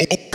eh,